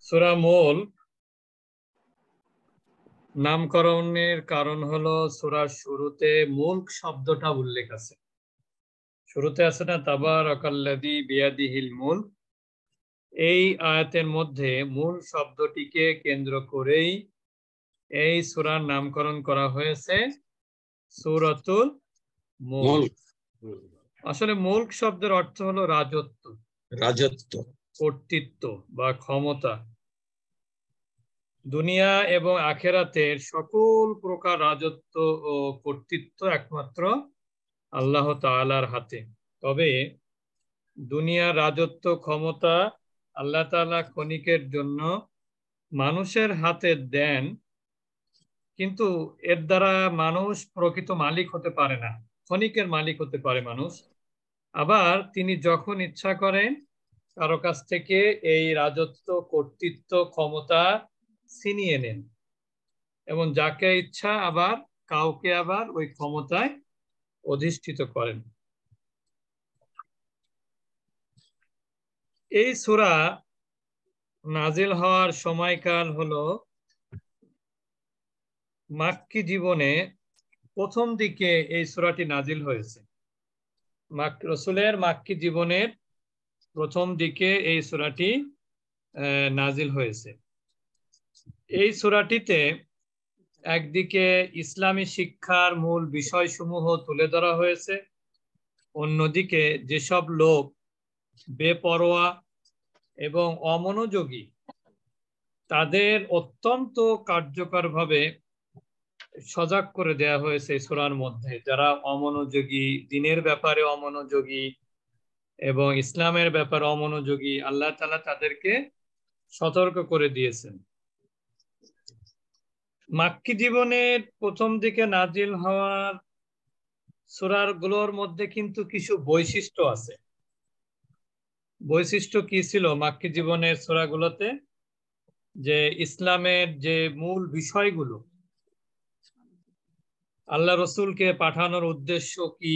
সুরা মূল নামকরণের কারণ হলো সুরার শুরুতে মুল্ক শব্দটা উল্লেখ আছে। শুরুতে আছে না তাবার অকাল্লাদি বিয়াদিহিল মূল এই আয়াতের মধ্যে মূল শব্দটিকে কেন্দ্র করেই এই সুরার নামকরণ করা হয়েছে সুরতুল মূল আসলে মুল্ক শব্দের অর্থ হলো রাজত্ব। রাজত্ব। কর্তৃত্ব বা ক্ষমতা। দুনিয়া এবং আখেরাতের সকল প্রকার রাজত্ব ও কর্তৃত্ব একমাত্র আল্লাহ তালার হাতে। তবে দুনিয়ার রাজত্ব ক্ষমতা আল্লাহ তালা ক্ষণিকের জন্য মানুষের হাতে দেন, কিন্তু এর দ্বারা মানুষ প্রকৃত মালিক হতে পারে না। ক্ষণিকের মালিক হতে পারে মানুষ। আবার তিনি যখন ইচ্ছা করেন কারও কাছ থেকে এই রাজত্ব, কর্তৃত্ব, ক্ষমতা ছিনিয়ে নেন। এবং যাকে ইচ্ছা আবার, কাউকে আবার ওই ক্ষমতায় অধিষ্ঠিত করেন। এই সুরা নাজিল হওয়ার সময়কাল হলো মাক্কি জীবনে প্রথম দিকে এই সুরাটি নাজিল হয়েছে। রসুলের মাক্কি জীবনের প্রথম দিকে এই সুরাটি নাজিল হয়েছে। এই সুরাটিতে একদিকে ইসলামী শিক্ষার মূল বিষয়সমূহ তুলে ধরা হয়েছে, অন্যদিকে যেসব লোক বেপরোয়া এবং অমনোযোগী, তাদের অত্যন্ত কার্যকরভাবে সজাগ করে দেয়া হয়েছে সুরার মধ্যে। যারা অমনোযোগী, দিনের ব্যাপারে অমনোযোগী এবং ইসলামের ব্যাপারে অমনোযোগী আল্লাহ তালা তাদেরকে সতর্ক করে দিয়েছেন। মাক্কি জীবনের প্রথম দিকে নাজিল হওয়ার সুরারগুলোর মধ্যে কিন্তু কিছু বৈশিষ্ট্য আছে। বৈশিষ্ট্য কি ছিল মাক্কি জীবনের সুরাগুলোতে? যে ইসলামের যে মূল বিষয়গুলো, আল্লাহ রসুলকে পাঠানোর উদ্দেশ্য কি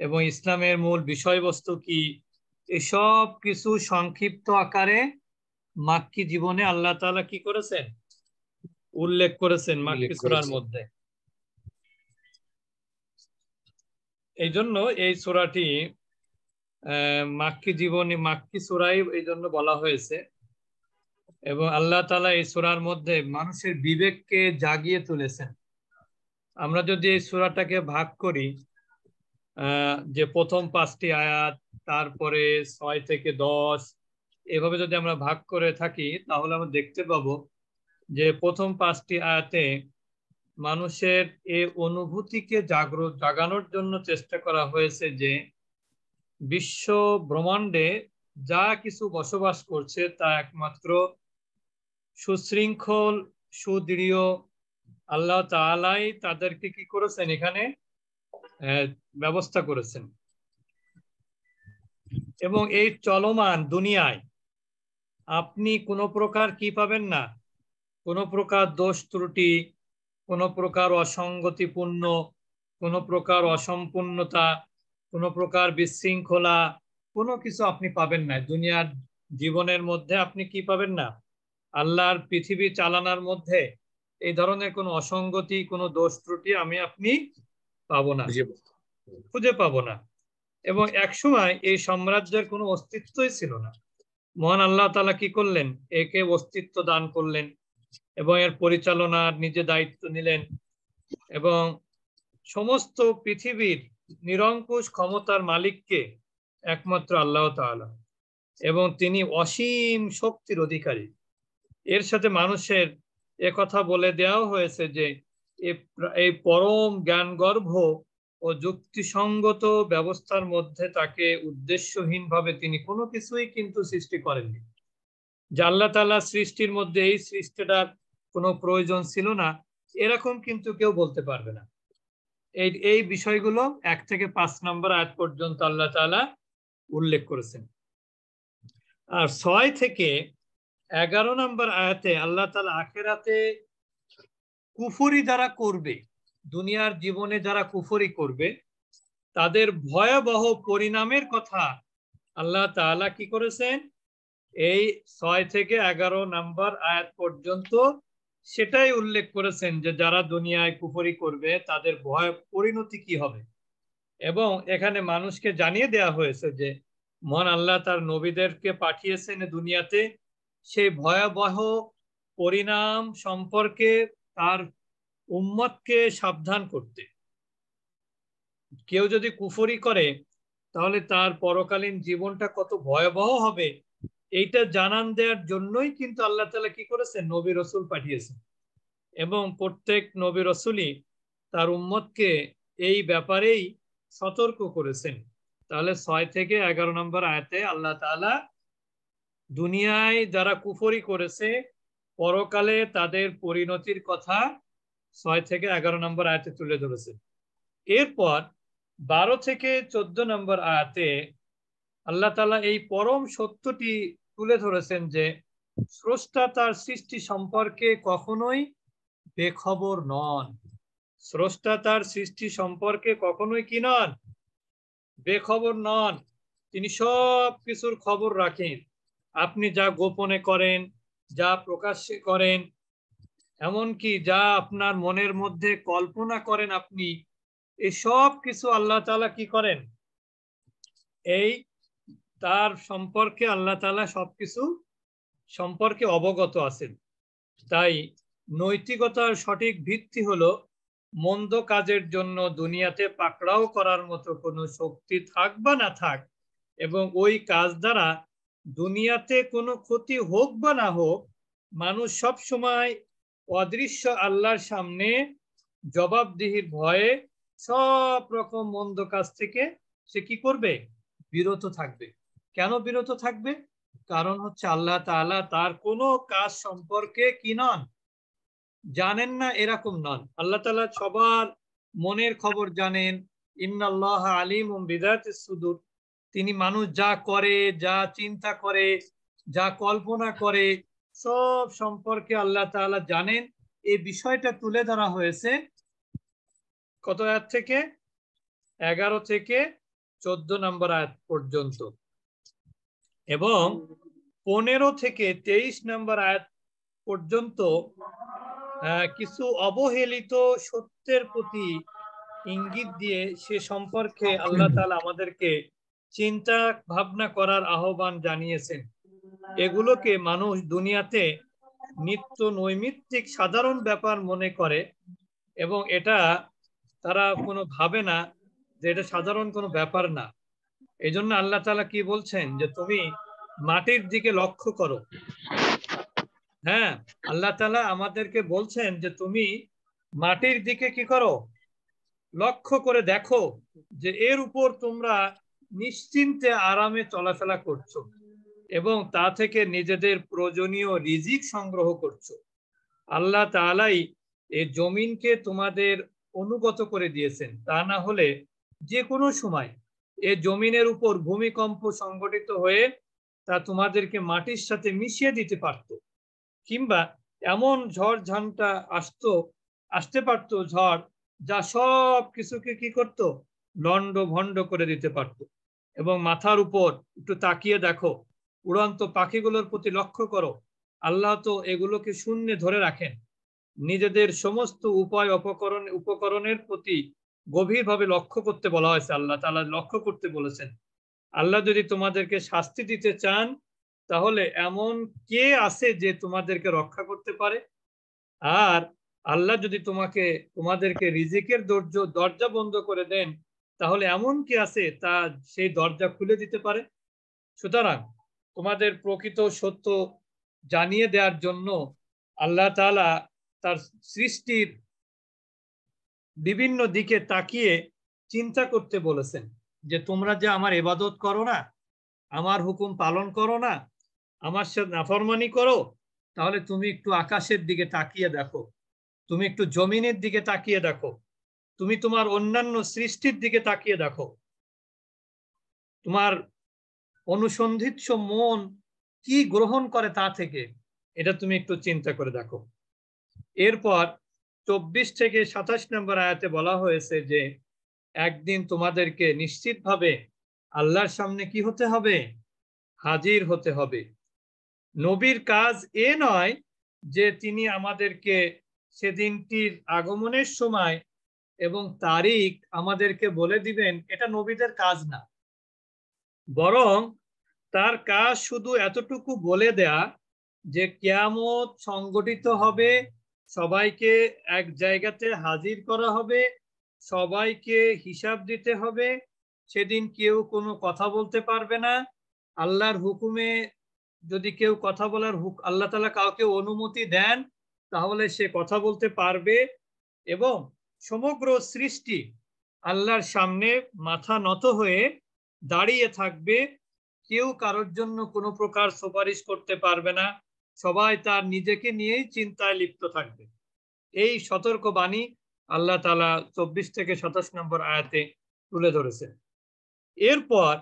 এবং ইসলামের মূল বিষয়বস্তু কি? এসব কিছু সংক্ষিপ্ত আকারে মাক্কি জীবনে আল্লাহ তালা কি করেছেন? উল্লেখ করেছেন মাক্কি সুরার মধ্যে। এই জন্য এই সুরাটি মাক্কি জীবনী মাক্কি সুরাই এই জন্য বলা হয়েছে। এবং আল্লাহ তালা এই সুরার মধ্যে মানুষের বিবেককে জাগিয়ে তুলেছেন। আমরা যদি এই সুরাটাকে ভাগ করি যে প্রথম পাঁচটি আয়াত, তারপরে ছয় থেকে দশ, এভাবে যদি আমরা ভাগ করে থাকি, তাহলে আমরা দেখতে পাবো যে প্রথম পাঁচটি আয়াতে মানুষের এ অনুভূতিকে জাগ্রত জাগানোর জন্য চেষ্টা করা হয়েছে যে বিশ্ব ব্রহ্মাণ্ডে যা কিছু বসবাস করছে তা একমাত্র সুশৃঙ্খল, সুদৃঢ় আল্লাহ তালাই তাদেরকে কি করেছেন এখানে? ব্যবস্থা করেছেন। এবং এই চলমান দুনিয়ায় আপনি কোনো প্রকার কি পাবেন না? কোনো প্রকার দোষ ত্রুটি, কোনো প্রকার অসঙ্গতিপূর্ণ, কোনো প্রকার অসম্পূর্ণতা, কোনো প্রকার বিশৃঙ্খলা, কোনো কিছু আপনি পাবেন না। দুনিয়ার জীবনের মধ্যে আপনি কি পাবেন না? আল্লাহর পৃথিবী চালানোর মধ্যে এই ধরনের কোনো অসঙ্গতি, কোনো দোষ ত্রুটি আমি আপনি পাবো না। খুঁজে পাবো। না। এবং একসময় এই সাম্রাজ্যের কোনো অস্তিত্বই ছিল না। মহান আল্লাহ তালা কি করলেন? একে অস্তিত্ব দান করলেন এবং এর পরিচালনার নিজে দায়িত্ব নিলেন এবং সমস্ত পৃথিবীর নিরঙ্কুশ ক্ষমতার মালিককে একমাত্র আল্লাহ তালা এবং তিনি অসীম শক্তির অধিকারী। এর সাথে মানুষের কথা বলে দেওয়াও হয়েছে যে এই পরম জ্ঞান গর্ভ ও যুক্তিসঙ্গত ব্যবস্থার মধ্যে তাকে উদ্দেশ্যহীন ভাবে তিনি কোনো কিছুই কিন্তু সৃষ্টি করেননি। যে আল্লাহ তালা সৃষ্টির মধ্যে এই সৃষ্টিটার কোনো প্রয়োজন ছিল না, এরকম কিন্তু কেউ বলতে পারবে না। এই এই বিষয়গুলো এক থেকে পাঁচ নম্বর আয়াত পর্যন্ত আল্লাহ তালা উল্লেখ করেছেন। আর ছয় থেকে এগারো নম্বর আয়াতে আল্লাহ তালা আখেরাতে কুফুরি যারা করবে, দুনিয়ার জীবনে যারা কুফরি করবে, তাদের ভয়াবহ পরিণামের কথা আল্লাহ তাআলা কি করেছেন? এই ছয় থেকে এগারো নাম্বার আয়াত পর্যন্ত সেটাই উল্লেখ করেছেন যে যারা দুনিয়ায় কুফরি করবে, তাদের ভয় পরিণতি কি হবে? এবং এখানে মানুষকে জানিয়ে দেয়া হয়েছে যে, মহান আল্লাহ তার নবীদেরকে পাঠিয়েছেন দুনিয়াতে, সেই ভয়াবহ পরিণাম সম্পর্কে তার উম্মতকে সাবধান করতে। কেউ যদি কুফরি করে, তাহলে তার পরকালীন জীবনটা কত ভয়াবহ হবে, এইটা জানান দেওয়ার জন্যই কিন্তু আল্লাহ তালা কি করেছেন? নবী রসুল পাঠিয়েছেন। এবং প্রত্যেক নবী রসুলই তার উম্মতকে এই ব্যাপারেই সতর্ক করেছেন। তাহলে ছয় থেকে এগারো নম্বর আয়তে আল্লাহ তালা দুনিয়ায় যারা কুফরি করেছে পরকালে তাদের পরিণতির কথা ছয় থেকে এগারো নম্বর আয়াতে তুলে ধরেছে। এরপর বারো থেকে চোদ্দ নম্বর আয়াতে আল্লাহ তালা এই পরম সত্যটি তুলে ধরেছেন যে, স্রষ্টা তার সৃষ্টি সম্পর্কে কখনোই বেখবর নন। স্রষ্টা তার সৃষ্টি সম্পর্কে কখনোই কি নন? বেখবর নন। তিনি সব কিছুর খবর রাখেন। আপনি যা গোপনে করেন যা প্রকাশ্যে করেন, এমনকি যা আপনার মনের মধ্যে কল্পনা করেন আপনি এই সব কিছু আল্লাহ তালা কি করেন? এই তার সম্পর্কে আল্লাহ তালা সবকিছু সম্পর্কে অবগত আছেন। তাই নৈতিকতার সঠিক ভিত্তি হলো মন্দ কাজের জন্য দুনিয়াতে পাকড়াও করার মতো কোনো শক্তি থাক বা না থাক, এবং ওই কাজ দ্বারা দুনিয়াতে কোনো ক্ষতি হোক বা না হোক, মানুষ সব সময় অদৃশ্য আল্লাহর সামনে জবাবদিহির ভয়ে সব রকম মন্দ কাজ থেকে সে কি করবে? বিরত থাকবে। কেন বিরত থাকবে? কারণ হচ্ছে আল্লাহ তাআলা তার কোনো কাজ সম্পর্কে কি নন? জানেন না এরকম নন। আল্লাহ তালা সবার মনের খবর জানেন, ইন্নাল্লাহ আলিম বিদাত সুদূর। তিনি মানুষ যা করে, যা চিন্তা করে, যা কল্পনা করে, সব সম্পর্কে আল্লাহ তাআলা জানেন। এই বিষয়টা তুলে ধরা হয়েছে কত আয়াত থেকে? এগারো থেকে চোদ্দ নম্বর আয়াত পর্যন্ত। এবং পনেরো থেকে তেইশ নম্বর আয়াত পর্যন্ত কিছু অবহেলিত সত্যের প্রতি ইঙ্গিত দিয়ে সে সম্পর্কে আল্লাহ তালা আমাদেরকে চিন্তা ভাবনা করার আহ্বান জানিয়েছেন। এগুলোকে মানুষ দুনিয়াতে নিত্য নৈমিত্তিক সাধারণ ব্যাপার মনে করে এবং এটা তারা কোনো ভাবে না যে এটা সাধারণ কোনো ব্যাপার না। এই জন্য আল্লাহ তালা কি বলছেন যে, তুমি মাটির দিকে লক্ষ্য করো। হ্যাঁ আল্লাহ তালা আমাদেরকে বলছেন যে, তুমি মাটির দিকে কি করো? লক্ষ্য করে দেখো যে, এর উপর তোমরা নিশ্চিন্তে আরামে চলাফেরা করছ এবং তা থেকে নিজেদের প্রয়োজনীয় রিজিক সংগ্রহ করছ। আল্লাহ তালাই এই জমিনকে তোমাদের অনুগত করে দিয়েছেন। তা না হলে যে কোনো সময় এ জমিনের উপর ভূমিকম্প সংগঠিত হয়ে তা তোমাদেরকে মাটির সাথে মিশিয়ে দিতে পারত কিংবা এমন ঝড় ঝামটা আসতো, আসতে পারত ঝড় যা সব কিছুকে কি করত? লন্ড ভন্ড করে দিতে পারত। এবং মাথার উপর একটু তাকিয়ে দেখো। উড়ন্ত পাখিগুলোর প্রতি লক্ষ্য করো। আল্লাহ তো এগুলোকে শূন্যে ধরে রাখেন। নিজেদের সমস্ত উপায় অপকরণ, উপকরণের প্রতি গভীরভাবে লক্ষ্য করতে বলা হয়েছে আল্লাহ তালা লক্ষ্য করতে বলেছেন। আল্লাহ যদি তোমাদেরকে শাস্তি দিতে চান, তাহলে এমন কে আছে যে তোমাদেরকে রক্ষা করতে পারে? আর আল্লাহ যদি তোমাকে, তোমাদেরকে রিজিকের দরজা দরজা বন্ধ করে দেন তাহলে এমন কি আছে তা সেই দরজা খুলে দিতে পারে? সুতরাং তোমাদের প্রকৃত সত্য জানিয়ে দেওয়ার জন্য আল্লাহ তালা তার সৃষ্টির বিভিন্ন দিকে তাকিয়ে চিন্তা করতে বলেছেন যে তোমরা যে আমার এবাদত করো না, আমার হুকুম পালন করো না, আমার সাথে নাফরমানি করো, তাহলে তুমি একটু আকাশের দিকে তাকিয়ে দেখো, তুমি একটু জমিনের দিকে তাকিয়ে দেখো। তুমি তোমার অন্যান্য সৃষ্টির দিকে তাকিয়ে দেখো। তোমার অনুসন্ধিৎস মন কি গ্রহণ করে তা থেকে, এটা তুমি একটু চিন্তা করে দেখো। এরপর চব্বিশ থেকে সাতাশ নম্বর আয়াতে বলা হয়েছে যে, একদিন তোমাদেরকে নিশ্চিতভাবে আল্লাহর সামনে কি হতে হবে? হাজির হতে হবে। নবীর কাজ এ নয় যে, তিনি আমাদেরকে সেদিনটির আগমনের সময় এবং তারিখ আমাদেরকে বলে দিবেন, এটা নবীদের কাজ না। বরং তার কাজ শুধু এতটুকু বলে দেয়া যে কেয়ামত সংগঠিত হবে, সবাইকে এক জায়গাতে হাজির করা হবে, সবাইকে হিসাব দিতে হবে, সেদিন কেউ কোনো কথা বলতে পারবে না। আল্লাহর হুকুমে যদি কেউ কথা বলার হুক, আল্লাহ তালা কাউকে অনুমতি দেন, তাহলে সে কথা বলতে পারবে এবং সমগ্র সৃষ্টি আল্লাহর সামনে মাথা নত হয়ে দাঁড়িয়ে থাকবে, কেউ কারোর জন্য কোনো প্রকার সুপারিশ করতে পারবে না, সবাই তার নিজেকে নিয়েই চিন্তায় লিপ্ত থাকবে। এই সতর্ক বাণী আল্লাহ তালা চব্বিশ থেকে সাতাশ নম্বর আয়াতে তুলে ধরেছেন। এরপর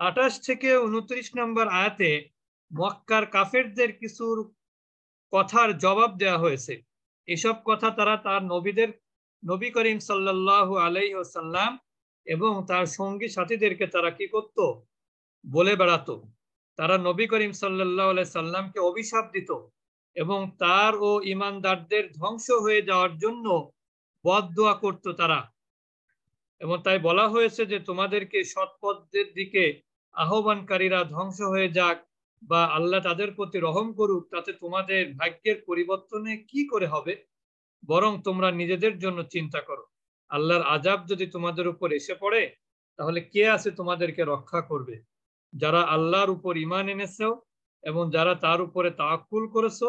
আঠাশ থেকে উনত্রিশ নম্বর আয়াতে মক্কার কাফেরদের কিছুর কথার জবাব দেওয়া হয়েছে। এসব কথা তারা তার নবীদের নবী করিম সাল্লাহ আলাইসাল্লাম এবং তার সঙ্গী সাথীদেরকে তারা কি করত? বলে বেড়াতো। তারা নবী করিম সাল্লাহ সাল্লামকে অভিশাপ দিত এবং তার ও ইমানদারদের ধ্বংস হয়ে যাওয়ার জন্য বদোয়া করত তারা। এবং তাই বলা হয়েছে যে, তোমাদেরকে সৎপথদের দিকে আহ্বানকারীরা ধ্বংস হয়ে যাক বা আল্লাহ তাদের প্রতি রহম করুক, তাতে তোমাদের ভাগ্যের পরিবর্তনে কি করে হবে? বরং তোমরা নিজেদের জন্য চিন্তা করো। আল্লাহর আজাব যদি তোমাদের উপর এসে পড়ে, তাহলে কে আছে তোমাদেরকে রক্ষা করবে? যারা আল্লাহর উপর ইমান এনেছো এবং যারা তার উপরে তাকুল করেছ,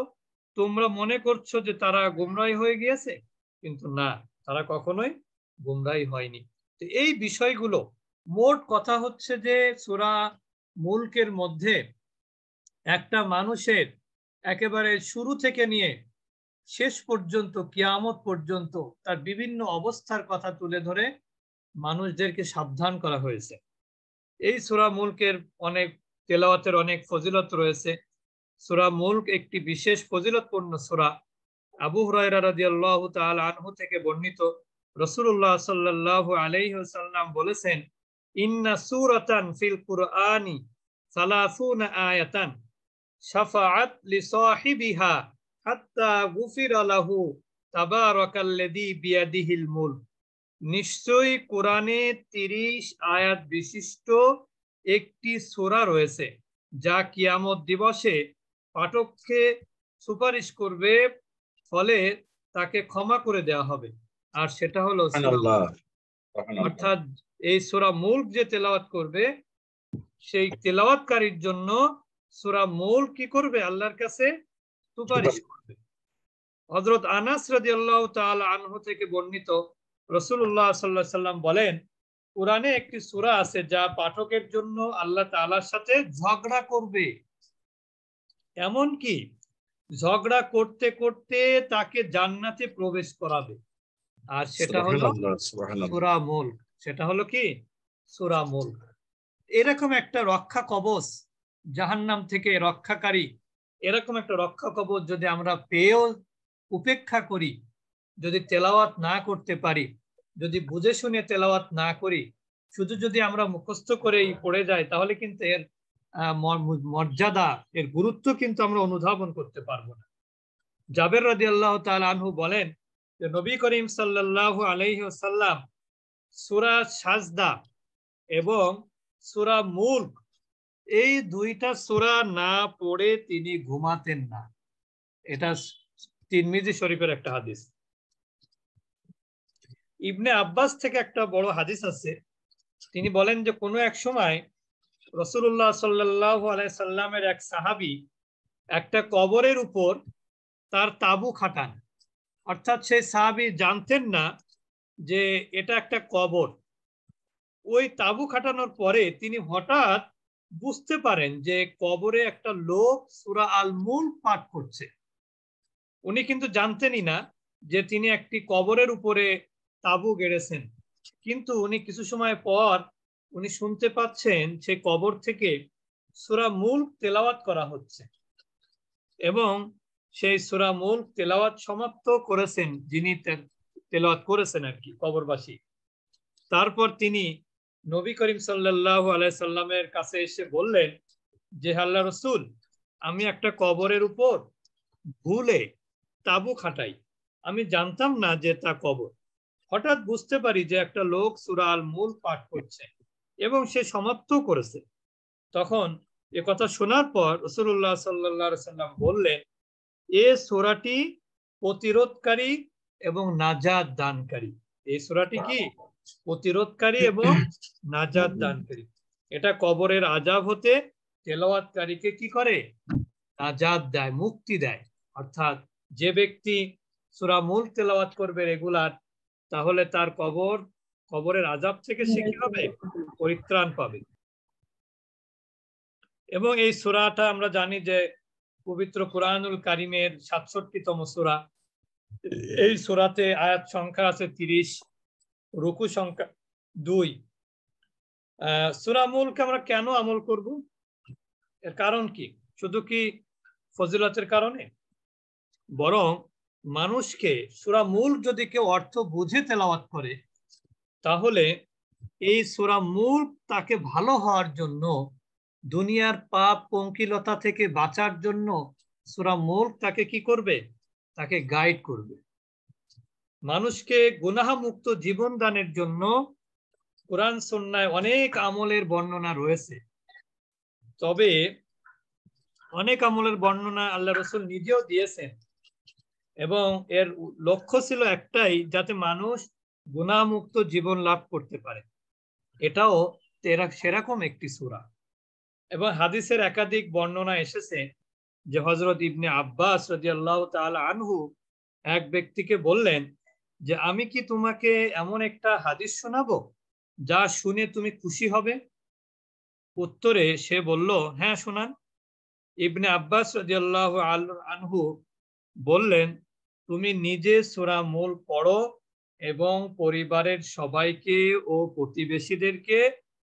তোমরা মনে করছ যে তারা গুমরাই হয়ে গিয়েছে? কিন্তু না, তারা কখনোই গুমরাই হয়নি। তো এই বিষয়গুলো, মোট কথা হচ্ছে যে সুরা মুলকের মধ্যে একটা মানুষের একেবারে শুরু থেকে নিয়ে শেষ পর্যন্ত, কিয়ামত পর্যন্ত তার বিভিন্ন অবস্থার কথা তুলে ধরে মানুষদেরকে সাবধান করা হয়েছে। এই সুরা মুলকের অনেক তেলাওয়াতের অনেক ফজিলত রয়েছে। সুরা মুলক একটি বিশেষ ফজিলতপূর্ণ সুরা। আবু হরাইরা রাদিয়াল্লাহু তাআলা আনহু থেকে বর্ণিত। রসুল্লাহ সাল্লাহ আলাইসাল্লাম বলেছেন, ইন্না সুরাতান ফিল কুরআনি সালাসুনা আয়াতান শাফাআত লিসাহিবিহা হাত্তা গুফিরা লাহু তাবারাকাল্লাযী বিয়াদিহিল মুলক। নিশ্চয়ই কোরআনে তিরিশ আয়াত বিশিষ্ট একটি সোরা রয়েছে যা কিয়ামত দিবসে পাঠককে সুপারিশ করবে ফলে তাকে ক্ষমা করে দেওয়া হবে। আর সেটা হলো অর্থাৎ এই সোরা মূল যে তেলাওয়াত করবে সেই তেলাওয়াতকারীর জন্য সোরা মূল কি করবে আল্লাহর কাছে? সুপারিশ করবে। হজরত আনাস রাজি আল্লাহ আনহু থেকে বর্ণিত রসুল্লাহ সাল্লাহ সাল্লাম বলেন কোরআনে একটি সুরা আছে যা পাঠকের জন্য আল্লাহ তালার সাথে ঝগড়া করবে। এমন কি? ঝগড়া করতে করতে তাকে জান্নাতে প্রবেশ করাবে। আর সেটা হলো সুরা মুল সেটা হলো কি? সুরা মুল এরকম একটা রক্ষা কবচ জাহান্নাম থেকে রক্ষাকারী এরকম একটা রক্ষা কবচ যদি আমরা পেয়েও উপেক্ষা করি, যদি তেলাওয়াত না করতে পারি, যদি বুঝে শুনে তেলাওয়াত না করি, শুধু যদি আমরা মুখস্থ করেই পড়ে যাই, তাহলে কিন্তু এর মর্যাদা, এর গুরুত্ব কিন্তু আমরা অনুধাবন করতে পারব না। জাবের রাজি আল্লাহ আনহু বলেন যে, নবী করিম সাল্লাহ আলহ্লাম সুরা সাজদা এবং সুরা মুল্ক এই দুইটা সুরা না পড়ে তিনি ঘুমাতেন না। এটা তিনমিজি শরীফের একটা হাদিস। ইবনে আব্বাস থেকে একটা বড় হাদিস আছে। তিনি বলেন যে, কোনো এক সময় রসুল্লাহ সাল্লাহ সাল্লামের এক সাহাবি একটা কবরের উপর তার তাবু খাটান। অর্থাৎ সেই সাহাবি জানতেন না যে এটা একটা কবর। ওই তাবু খাটানোর পরে তিনি হঠাৎ বুঝতে পারেন যে কবরে একটা লোক সুরা আল মুল পাঠ করছে। উনি কিন্তু জানতেনই না যে তিনি একটি কবরের উপরে তাবু গেড়েছেন। কিন্তু উনি কিছু সময় পর উনি শুনতে পাচ্ছেন সেই কবর থেকে সুরা মূল তেলাওয়াত করা হচ্ছে। এবং সেই সুরা মূল তেলাওয়াত সমাপ্ত করেছেন, যিনি তেলাওয়াত করেছেন আর কি, কবরবাসী। তারপর তিনি নবী করিম সাল্লাহ আলাইসাল্লামের কাছে এসে বললেন, যে আল্লাহ রসুল, আমি একটা কবরের উপর ভুলে তাবু খাটাই। আমি জানতাম না যে তা কবর। হঠাৎ বুঝতে পারি যে একটা লোক সুরাল মূল পাঠ করছে এবং সে সমাপ্ত করেছে। তখন এ কথা শোনার পর রসুল্লাহ সাল্লাহ সাল্লাম বললেন, এ সোরাটি প্রতিরোধকারী এবং নাজাদ দানকারী এই সোরাটি কি? প্রতিরোধকারী এবং নাজাদ দানকারী এটা কবরের আজাব হতে তেলাওয়াতকারীকে কি করে? নাজাদ দেয়, মুক্তি দেয়। অর্থাৎ যে ব্যক্তি সুরা মূল তেলাওয়াত করবে রেগুলার, তাহলে তার কবর, কবরের আজাব থেকে সে কি হবে? পরিত্রাণ পাবে। এবং এই সুরাটা আমরা জানি যে পবিত্র কোরআনুল কারিমের সাতষট্টিতম সুরা। এই সুরাতে আয়াত সংখ্যা আছে তিরিশ। রুকু সংখ্যা দুই। আহ, সুরা মূলকে আমরা কেন আমল করব? এর কারণ কি? শুধু কি ফজিলতের কারণে? বরং মানুষকে সুরা মূল যদি কেউ অর্থ বুঝে তেলাওয়াত করে, তাহলে এই সুরা মূল তাকে ভালো হওয়ার জন্য, দুনিয়ার পাপ পঙ্কিলতা থেকে বাঁচার জন্য সুরা মূল তাকে কি করবে? তাকে গাইড করবে। মানুষকে গুনাহা মুক্ত জীবন দানের জন্য কোরআন সন্ন্যায় অনেক আমলের বর্ণনা রয়েছে। তবে অনেক আমলের বর্ণনা আল্লাহ রসুল নিজেও দিয়েছেন এবং এর লক্ষ্য ছিল একটাই, যাতে মানুষ গুণামুক্ত জীবন লাভ করতে পারে। এটাও তেরা, সেরকম একটি সুরা। এবং হাদিসের একাধিক বর্ণনা এসেছে যে হজরত ইবনে আব্বাস রাজি আল্লাহ আনহু এক ব্যক্তিকে বললেন যে আমি কি তোমাকে এমন একটা হাদিস শোনাবো যা শুনে তুমি খুশি হবে? উত্তরে সে বলল হ্যাঁ শোনান। ইবনে আব্বাস রাজি আল্লাহ আনহু বললেন, তুমি নিজে সুরা মূল পড়ো এবং পরিবারের সবাইকে ও প্রতিবেশীদেরকে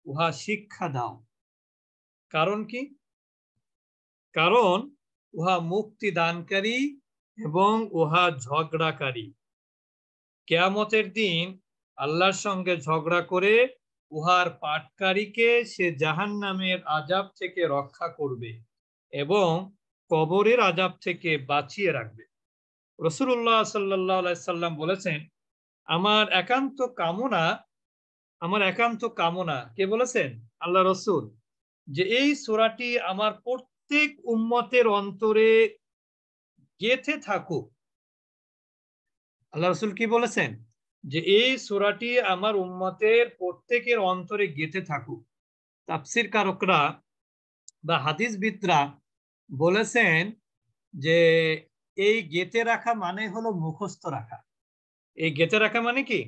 উহা শিক্ষা দাও। কারণ কি? কারণ উহা মুক্তি দানকারী এবং উহা ঝগড়াকারী। কেয়ামতের দিন আল্লাহর সঙ্গে ঝগড়া করে উহার পাটকারীকে সে জাহান নামের আজাব থেকে রক্ষা করবে এবং কবরের আজাব থেকে বাঁচিয়ে রাখবে। রসুল্লাহ সাল্লাহ সাল্লাম বলেছেন, আমার একান্ত কামনা, আমার একান্ত কামনা কে বলেছেন? আল্লাহ রসুল। যে এই সোরাটি আমার প্রত্যেক উম্মতের অন্তরে গেথে থাকুক আল্লাহ রসুল কি বলেছেন? যে এই সোরাটি আমার উম্মতের প্রত্যেকের অন্তরে গেথে থাকুক। তাফসির কারকরা বা হাদিসবিদরা বলেছেন যে এই গেতে রাখা মানে হলো মুখস্থ রাখা। এই গেতে রাখা মানে কি?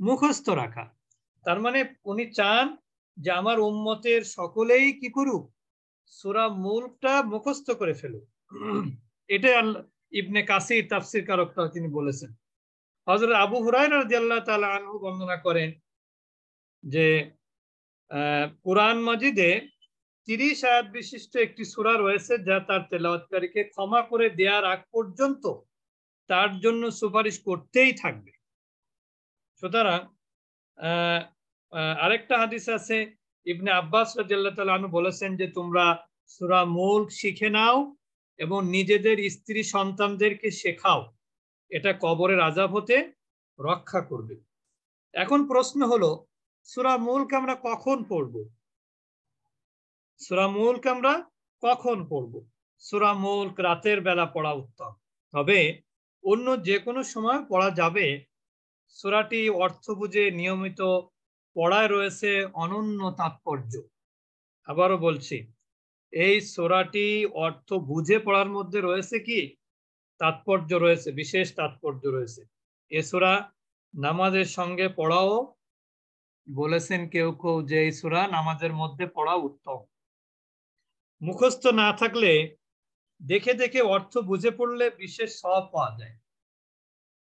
মুখস্থ রাখা। তার মানে উনি চান যে আমার উম্মতের সকলেই কি করুক সুরা মূলটা মুখস্থ করে ফেলুক। এটাই আল্লাহ ইবনে কাসির তাফসির কারকটা তিনি বলেছেন। হজরত আবু রাজি তালা আনহু বর্ণনা করেন যে কোরআন মজিদে তিরিশ আয়াত বিশিষ্ট একটি সুরা রয়েছে যা তার তেলাওয়াতকারীকে ক্ষমা করে দেওয়ার আগ পর্যন্ত তার জন্য সুপারিশ করতেই থাকবে। সুতরাং আরেকটা হাদিস আছে, ইবনে আব্বাস রাজিয়াল্লাহ তালু বলেছেন যে, তোমরা সুরা মূল শিখে নাও এবং নিজেদের স্ত্রী সন্তানদেরকে শেখাও। এটা কবরের আজাব হতে রক্ষা করবে। এখন প্রশ্ন হলো, সুরা মূলকে আমরা কখন পড়ব? সুরা মূলকে আমরা কখন পড়ব? সুরা মূলক রাতের বেলা পড়া উত্তম। তবে অন্য যে কোনো সময় পড়া যাবে। সুরাটি অর্থ বুঝে নিয়মিত পড়ায় রয়েছে অনন্য তাৎপর্য। আবারও বলছি এই সোরাটি অর্থ বুঝে পড়ার মধ্যে রয়েছে কি? তাৎপর্য রয়েছে, বিশেষ তাৎপর্য রয়েছে। এ সোরা নামাজের সঙ্গে পড়াও। বলেছেন কেউ কেউ যে এই সোরা নামাজের মধ্যে পড়া উত্তম। মুখস্থ না থাকলে দেখে দেখে অর্থ বুঝে পড়লে বিশেষ সব পাওয়া যায়।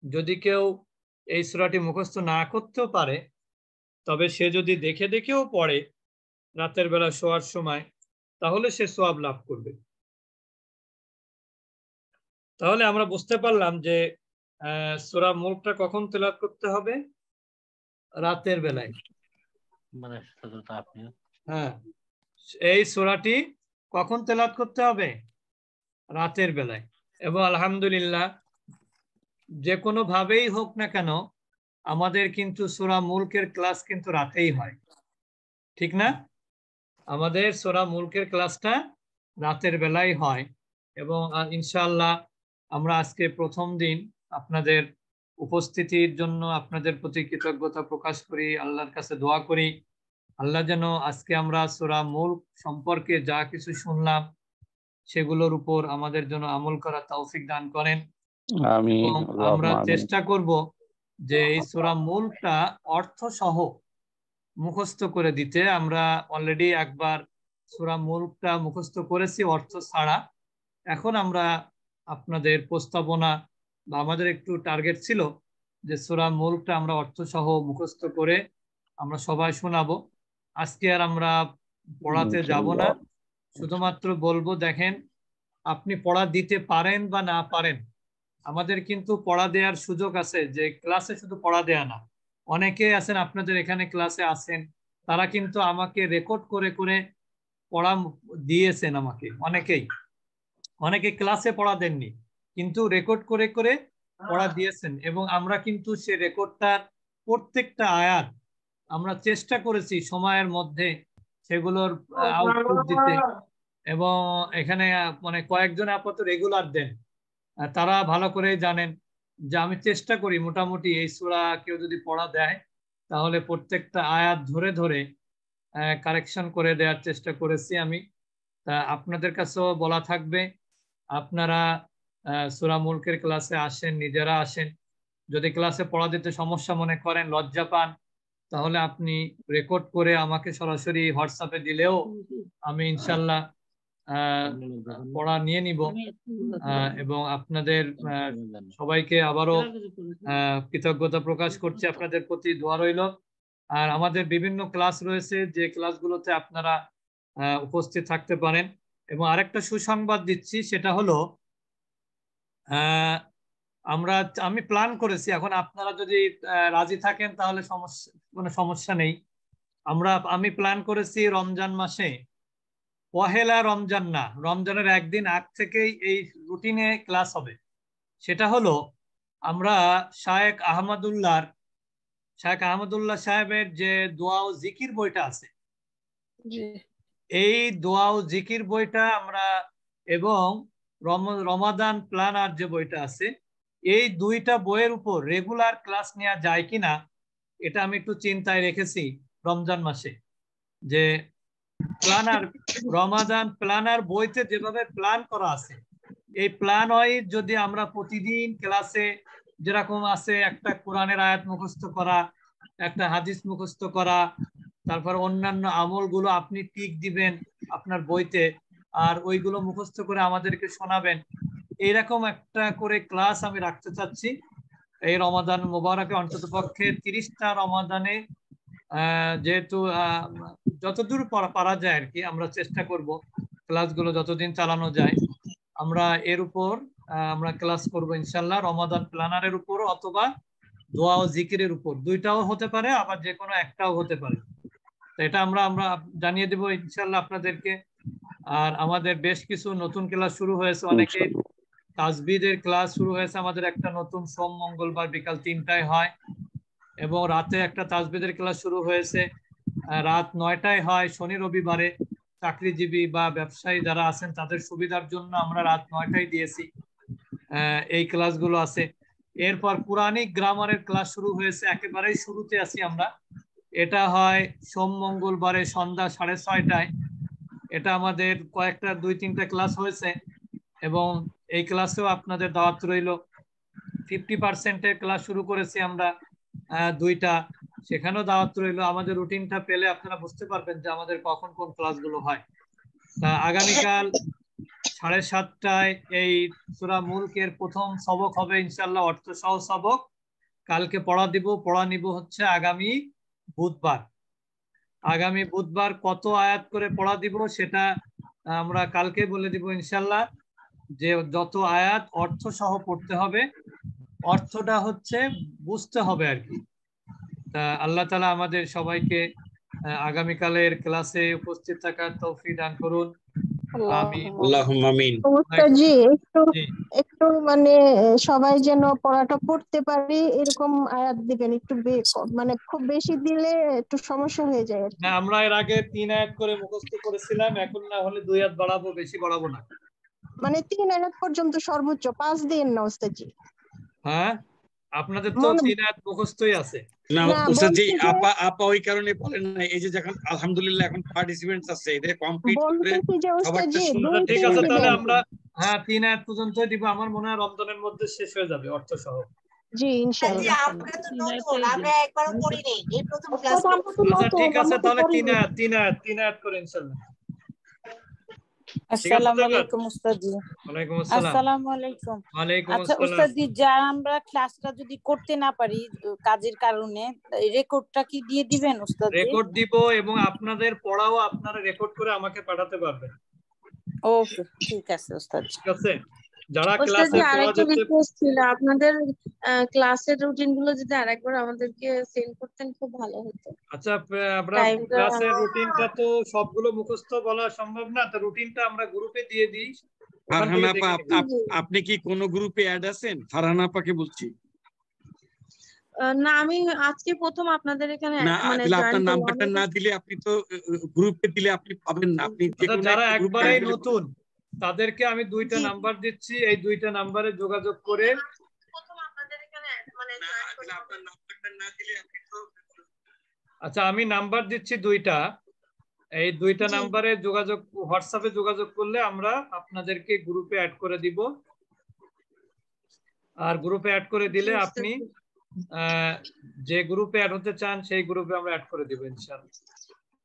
যদি কেউ এই সুরাটি মুখস্থ না করতেও পারে, তবে সে যদি দেখে দেখেও পড়ে, রাতের বেলা শোয়ার সময় তাহলে সে সোয়াব লাভ করবে। তাহলে আমরা বুঝতে পারলাম যে সোরা মুখটা কখন তেলাত করতে হবে? রাতের বেলায়। মানে হ্যাঁ। এই সোরাটি কখন তেলাত করতে হবে? রাতের বেলায়। এবং আলহামদুলিল্লাহ যে কোনো ভাবেই হোক না কেন আমাদের কিন্তু সোরা মুলকের ক্লাস কিন্তু রাতেই হয়। ঠিক না? আমাদের সোরা মুলকের ক্লাসটা রাতের বেলায় হয় এবং ইনশাল্লাহ আমরা আজকে প্রথম দিন আপনাদের উপস্থিতির জন্য আপনাদের প্রতি কৃতজ্ঞতা প্রকাশ করি আল্লাহর কাছে দোয়া করি। আল্লাহ যেন আজকে আমরা সোরা মুল্ক সম্পর্কে যা কিছু শুনলাম সেগুলোর উপর আমাদের জন্য আমল করা তৌফিক দান করেন। আমরা চেষ্টা করব যে এই সোরা মুলকটা অর্থ সহ মুখস্থ করে দিতে। আমরা অলরেডি একবার সোরা মুলকটা মুখস্থ করেছি অর্থ ছাড়া। এখন আমরা আপনাদের প্রস্তাবনা বা আমাদের একটু টার্গেট ছিল যে সোরা মুলকটা আমরা অর্থ সহ মুখস্থ করে আমরা সবাই শোনাবো। আজকে আর আমরা পড়াতে যাব না। শুধুমাত্র বলব দেখেন আপনি পড়া দিতে পারেন বা না পারেন আমাদের কিন্তু পড়া দেওয়ার সুযোগ আছে যে ক্লাসে শুধু পড়া দেয়া না। অনেকে আছেন আপনাদের এখানে ক্লাসে আছেন তারা কিন্তু আমাকে রেকর্ড করে করে পড়া দিয়েছেন আমাকে অনেকেই। অনেকে ক্লাসে পড়া দেননি কিন্তু রেকর্ড করে করে পড়া দিয়েছেন এবং আমরা কিন্তু সে রেকর্ডটার প্রত্যেকটা আয়াত আমরা চেষ্টা করেছি সময়ের মধ্যে সেগুলোর আউটপুট দিতে এবং এখানে মানে কয়েকজন আপাতত রেগুলার দেন। তারা ভালো করে জানেন। যে আমি চেষ্টা করি মোটামুটি এই সুরা কেউ যদি পড়া দেয় তাহলে প্রত্যেকটা আয়াত ধরে ধরে কারেকশন করে দেওয়ার চেষ্টা করেছি আমি। তা আপনাদের কাছেও বলা থাকবে আপনারা সুরা মুলকের ক্লাসে আসেন নিজেরা আসেন। যদি ক্লাসে পড়া দিতে সমস্যা মনে করেন লজ্জা পান তাহলে আপনি রেকর্ড করে আমাকে সরাসরি হোয়াটসঅ্যাপে দিলেও আমি ইনশাল্লাহ পড়া নিয়ে নিব। এবং আপনাদের সবাইকে আবারও কৃতজ্ঞতা প্রকাশ করছি। আপনাদের প্রতি দোয়া রইল। আর আমাদের বিভিন্ন ক্লাস রয়েছে যে ক্লাসগুলোতে আপনারা উপস্থিত থাকতে পারেন। এবং আরেকটা সুসংবাদ দিচ্ছি সেটা হলো আমরা আমি প্ল্যান করেছি। এখন আপনারা যদি রাজি থাকেন তাহলে সমস্যা কোনো সমস্যা নেই। আমরা আমি প্ল্যান করেছি রমজান মাসে পহেলা রমজান না রমজানের একদিন আগ থেকেই এই রুটিনে ক্লাস হবে। সেটা হলো আমরা শায়েক আহমদুল্লাহর শায়েক আহমদুল্লাহ সাহেবের যে দোয়া ও জিকির বইটা আছে এই দোয়া ও জিকির বইটা আমরা এবং রমাদান প্ল্যানার যে বইটা আছে এই দুইটা বইয়ের উপর রেগুলার ক্লাস নেওয়া যায় কিনা এটা আমি একটু চিন্তায় রেখেছি রমজান মাসে। যে প্ল্যানার রমাদান প্ল্যানার বইতে যেভাবে প্ল্যান করা আছে, এই প্ল্যান ওয়াইজ যদি আমরা প্রতিদিন ক্লাসে যেরকম আছে একটা কোরআনের আয়াত মুখস্থ করা, একটা হাদিস মুখস্থ করা, তারপর অন্যান্য আমলগুলো আপনি টিক দিবেন আপনার বইতে আর ওইগুলো মুখস্থ করে আমাদেরকে শোনাবেন। এইরকম একটা করে ক্লাস আমি রাখতে চাচ্ছি। এই রমাদান মোবারকে অন্তত পক্ষে তিরিশটা রমাদানে যেহেতু যতদূর পারা যায় আর কি আমরা চেষ্টা করব ক্লাসগুলো যতদিন চালানো যায়। আমরা এর উপর আমরা ক্লাস করব ইনশাল্লাহ রমাদান প্ল্যানারের উপর অথবা দোয়া ও জিকিরের উপর। দুইটাও হতে পারে আবার যে কোনো একটাও হতে পারে। এটা আমরা আমরা জানিয়ে দেব ইনশাল্লাহ আপনাদেরকে। আর আমাদের বেশ কিছু নতুন ক্লাস শুরু হয়েছে অনেকে তাজবিদের ক্লাস শুরু হয়েছে আমাদের একটা নতুন সোম মঙ্গলবার বিকাল তিনটায় হয়। এবং রাতে একটা তাজবিদের ক্লাস শুরু হয়েছে। রাত নয়টায় হয় শনি রবিবারে। চাকরিজীবী বা ব্যবসায়ী যারা আছেন, তাদের সুবিধার জন্য আমরা রাত নয়টায় দিয়েছি। এই ক্লাসগুলো আছে। এরপর পুরাণিক গ্রামারের ক্লাস শুরু হয়েছে। একেবারেই শুরুতে আছি আমরা। এটা হয় সোম মঙ্গলবারে সন্ধ্যা সাড়ে ছয়টায়। এটা আমাদের কয়েকটা, দুই, তিনটা ক্লাস হয়েছে এবং এই ক্লাসেও আপনাদের দাওয়াত রইল। ফিফটি পার্সেন্টের ক্লাস শুরু করেছি আমরা। দুইটা। সেখানেও দাওয়াত রইল। আমাদের রুটিনটা পেলে আপনারা বুঝতে পারবেন যে আমাদের কখন কোন ক্লাসগুলো হয়। তা আগামীকাল সাড়ে সাতটায় এই সুরা মুলকের প্রথম সবক হবে ইনশাল্লাহ অর্থ সহ সবক। কালকে পড়া দিব, পড়া নিব হচ্ছে আগামী বুধবার। আগামী বুধবার কত আয়াত করে পড়া দিব সেটা আমরা কালকে বলে দিব ইনশাল্লাহ যে যত আয়াত অর্থ সহ পড়তে হবে অর্থটা হচ্ছে বুঝতে হবে আর কি। তা আল্লাহ তালা আমাদের সবাইকে আগামীকালের ক্লাসে উপস্থিত থাকার তৌফি দান করুন। আমিন। আল্লাহুম্মা আমিন। জি একটু মানে সবাই যেন পড়াটা পড়তে পারি এরকম আয়াত দিবেন। একটু বে- মানে খুব বেশি দিলে একটু সমস্যা হয়ে যায় না আমরা এর আগে তিন আয়াত করে মুখস্থ করেছিলাম এখন না হলে দুই আয়াত বাড়াবো বেশি বাড়াবো না। মানে তিন আয়াত পর্যন্ত সর্বোচ্চ পাঁচ দিন না ওস্তাদজি। হ্যাঁ? আপনাদের তো মনে- তিন আয়াত মুখস্থই আছে। না উস্তাদজি আপা আপা ওই কারণে বলেন না এই যে যখন আলহামদুলিল্লাহ এখন পার্টিসিপেন্টস আছে এদের কমপ্লিট করে ঠিক আছে তাহলে আমরা হ্যাঁ তিন আয়াত পর্যন্ত দিব। আমার মনে হয় রমজানের মধ্যে শেষ হয়ে যাবে অর্থ সহ জি জি ইনশাআল্লাহ আমরা তো নতুন আমরা একবারও পড়িনি এই প্রথম ক্লাস আচ্ছা ঠিক আছে তাহলে তিন আয়াত তিন আয়াত তিন আয়াত করে ইনশাআল্লাহ। আসসালামু আলাইকুম উস্তাদি। ওয়ালাইকুম আসসালাম। আসসালামু আলাইকুম। ওয়ালাইকুম আচ্ছা যা আমরা ক্লাসটা যদি করতে না পারি কাজের কারণে রেকর্ডটা কি দিয়ে দিবেন রেকর্ড দিব এবং আপনাদের পড়াও আপনারা রেকর্ড করে আমাকে পাঠাতে পারবেন। ওকে ঠিক আছে উস্তাদি। ঠিক আছে? যারা ক্লাসে আরেকটা রিকোয়েস্ট ছিল আপনাদের ক্লাসের রুটিনগুলো যদি আরেকবার আমাদেরকে সেন্ড করতেন খুব ভালো হতো। আচ্ছা আমরা টা- ক্লাসের রুটিনটা তো সবগুলো মুখস্থ বলা সম্ভব না তো রুটিনটা আমরা গ্রুপে দিয়ে দিই। ফারহান আপা আপনি কি কোন গ্রুপে অ্যাড আছেন? ফারহান আপাকে বলছি। আহ, না আমি আজকে প্রথম আপনাদের এখানে না মানে আপনার নাম্বারটা না দিলে আপনি তো গ্রুপে দিলে আপনি পাবেন না। আপনি আচ্ছা, যারা একবারেই নতুন তাদেরকে আমি দুইটা নাম্বার দিচ্ছি এই দুইটা নাম্বারে যোগাযোগ করে প্রথম আপনাদের এখানে মানে আচ্ছা আমি নাম্বার দিচ্ছি দুইটা। এই দুইটা নাম্বারে যোগাযোগ হোয়াটসঅ্যাপে যোগাযোগ করলে আমরা আপনাদেরকে গ্রুপে অ্যাড করে দিব। আর গ্রুপে অ্যাড করে দিলে আপনি আহ, যে গ্রুপে অ্যাড হতে চান সেই গ্রুপে আমরা অ্যাড করে দিব ইনশাআল্লাহ।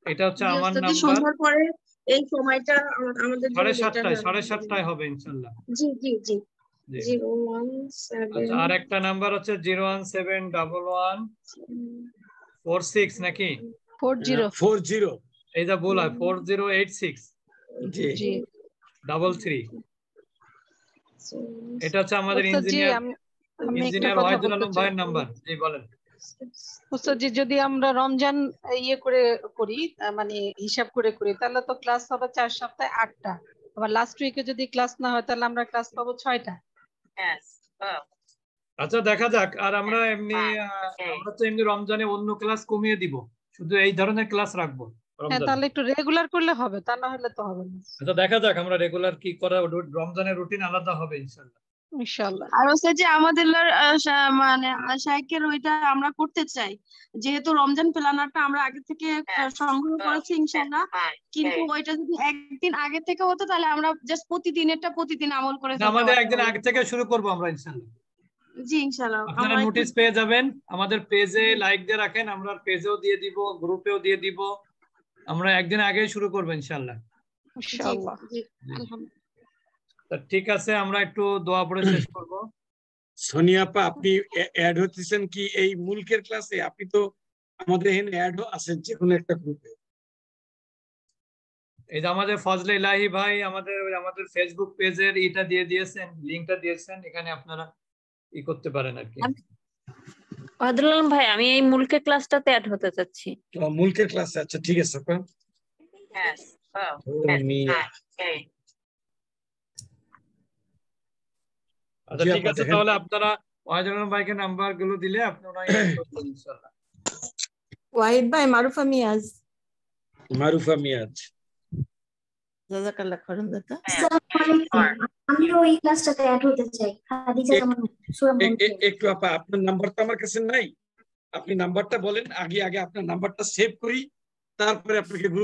এটা হচ্ছে আমার নাম্বার সন্ধ্যার পরে এই সময়টা আমাদের সাড়ে সাতটায় সাড়ে সাতটায় হবে ইনশাআল্লাহ। জি জি জি। আচ্ছা আর একটা নাম্বার হচ্ছে zero one seven double one four six নাকি? Four zero. Four zero. এই যা ভুল হয় ফোর জিরো এইট সিক্স। জি। জি। Double three. এটা হচ্ছে আমাদের ইঞ্জিনিয়ার আমি আমি ইঞ্জিনিয়ার ওয়াহিদুল আলম ভাইয়ের নাম্বার। জি বলেন। ওস্তাদ জি যদি আমরা রমজান ইয়ে করে করি মানে হিসাব করে করি তাহলে তো ক্লাস হবে চার সপ্তাহে আটটা। আবার লাস্ট উইকে যদি ক্লাস না হয় তাহলে আমরা ক্লাস পাবো ছয়টা। আচ্ছা দেখা যাক। আর আমরা এমনি আমরা তো এমনি রমজানে অন্য ক্লাস কমিয়ে দিব। শুধু এই ধরনের ক্লাস রাখব হ্যাঁ তাহলে একটু রেগুলার করলে হবে তা না হলে তো হবে না। আচ্ছা দেখা যাক আমরা রেগুলার কি করা রমজানের রুটিন আলাদা হবে ইনশাল্লাহ ইনশাআল্লাহ আর হচ্ছে যে আমাদের মানে শাইকের ওইটা আমরা করতে চাই। যেহেতু রমজান প্ল্যানারটা আমরা আগে থেকে সংগ্রহ করেছি ইনশাল্লাহ। কিন্তু ওইটা যদি একদিন আগে থেকে হতো তাহলে আমরা জাস্ট প্রতিদিনেরটা প্রতিদিন আমল করে আমাদের একদিন আগে থেকে শুরু করব আমরা ইনশাল্লাহ। জি ইনশাল্লাহ। আপনারা নোটিশ পেয়ে যাবেন। আমাদের পেজে লাইক দিয়ে রাখেন আমরা পেজেও দিয়ে দিব গ্রুপেও দিয়ে দিব। আমরা একদিন আগে শুরু করব ইনশাল্লাহ। ইনশাআল্লাহ জি, আলহামদুলিল্লাহ। তা ঠিক আছে আমরা একটু দোয়া পড়ে শেষ করব। সোনিয়া আপা আপনি অ্যাড হতেছেন কি এই মুলকের ক্লাসে আপনি তো আমাদের এখানে অ্যাড আছেন যে কোনো একটা গ্রুপে এই যে আমাদের ফজলে ইলাহি ভাই আমাদের আমাদের ফেসবুক পেজের এটা দিয়ে দিয়েছেন লিংকটা দিয়েছেন এখানে আপনারা ই করতে পারেন আর কি। ওয়াদুল ভাই আমি এই মুলকের ক্লাসটাতে অ্যাড হতে চাচ্ছি। মুলকের ক্লাসে আচ্ছা ঠিক আছে আপা। আমি আচ্ছা ঠিক আছে তাহলে আপনারা ভাইকে নাম্বারগুলো দিলে আপনারা ইনশাআল্লাহ। ওয়াহিদ ভাই মারুফা মিয়াজ। মারুফা মিয়াজ। দাতা আমিও এই ক্লাসটাতে অ্যাড হতে চাই। সূরা এ- একটু আপা আপনার নাম্বার তো আমার কাছে নাই। আপনি নাম্বারটা বলেন আগে আগে আপনার নাম্বারটা সেভ করি তারপরে আপনাকে গ্রুপ